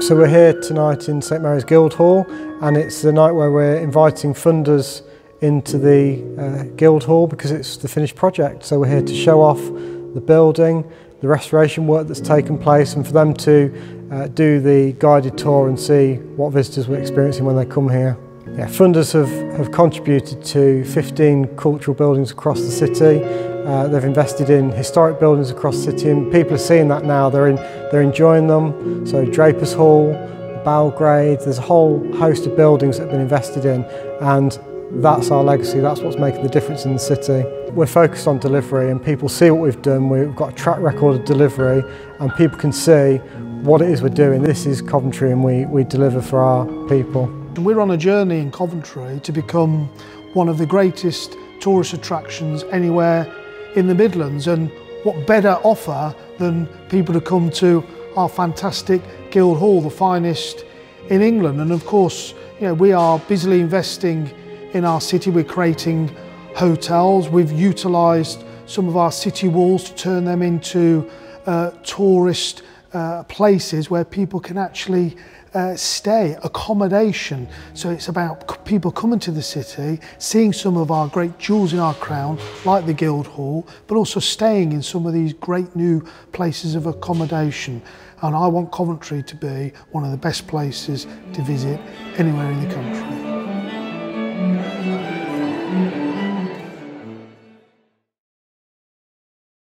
So we're here tonight in St Mary's Guildhall and it's the night where we're inviting funders into the uh, Guildhall because it's the finished project. So we're here to show off the building, the restoration work that's taken place and for them to uh, do the guided tour and see what visitors were experiencing when they come here. Yeah, funders have, have contributed to 15 cultural buildings across the city. Uh, they've invested in historic buildings across the city and people are seeing that now. They're, in, they're enjoying them. So Drapers Hall, Belgrade, there's a whole host of buildings that have been invested in and that's our legacy, that's what's making the difference in the city. We're focused on delivery and people see what we've done, we've got a track record of delivery and people can see what it is we're doing. This is Coventry and we, we deliver for our people. We're on a journey in Coventry to become one of the greatest tourist attractions anywhere in the Midlands and what better offer than people to come to our fantastic Guildhall, the finest in England and of course you know, we are busily investing in our city. We're creating hotels. We've utilised some of our city walls to turn them into uh, tourist uh, places where people can actually uh, stay, accommodation. So it's about people coming to the city, seeing some of our great jewels in our crown, like the Guildhall, but also staying in some of these great new places of accommodation. And I want Coventry to be one of the best places to visit anywhere in the country.